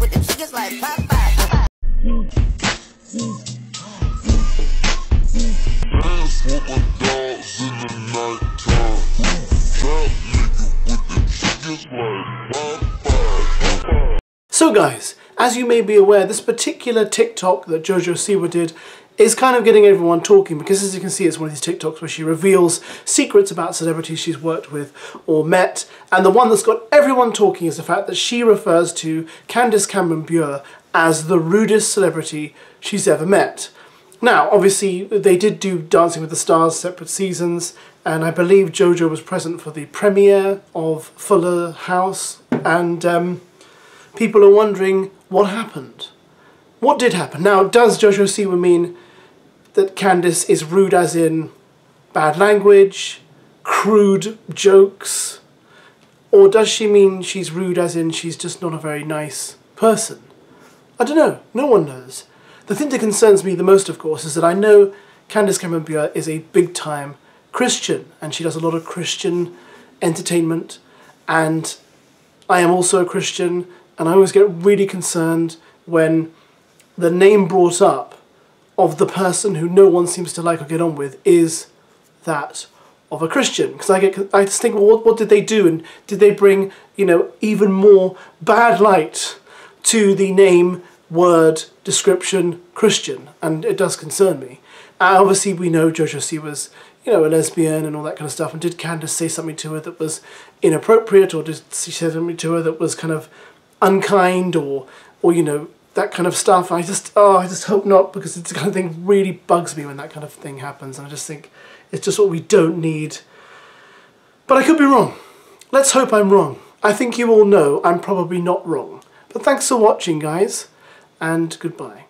with chickens like Popeye. So guys, as you may be aware, this particular TikTok that Jojo Siwa did is kind of getting everyone talking because as you can see it's one of these TikToks where she reveals secrets about celebrities she's worked with or met and the one that's got everyone talking is the fact that she refers to Candace Cameron Bure as the rudest celebrity she's ever met. Now obviously they did do Dancing with the Stars separate seasons and I believe Jojo was present for the premiere of Fuller House and um, people are wondering what happened. What did happen? Now, does Jojo Siwa mean that Candace is rude as in bad language, crude jokes, or does she mean she's rude as in she's just not a very nice person? I don't know. No one knows. The thing that concerns me the most, of course, is that I know Candace Cameron Bure is a big-time Christian, and she does a lot of Christian entertainment, and I am also a Christian, and I always get really concerned when the name brought up of the person who no one seems to like or get on with is that of a Christian. Because I get, I just think, well, what, what did they do? And did they bring, you know, even more bad light to the name, word, description, Christian? And it does concern me. Uh, obviously, we know Jojo Siwa's, you know, a lesbian and all that kind of stuff. And did Candace say something to her that was inappropriate, or did she say something to her that was kind of unkind, or, or you know, that kind of stuff. I just, oh, I just hope not because it's the kind of thing really bugs me when that kind of thing happens. And I just think it's just what we don't need. But I could be wrong. Let's hope I'm wrong. I think you all know I'm probably not wrong. But thanks for watching, guys, and goodbye.